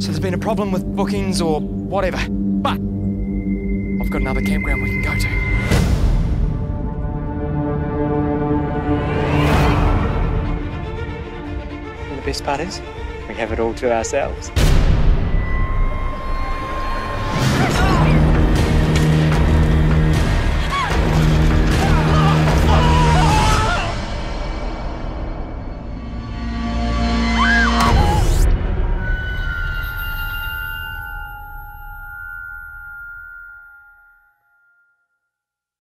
So there's been a problem with bookings or whatever. But I've got another campground we can go to. And the best part is, we have it all to ourselves.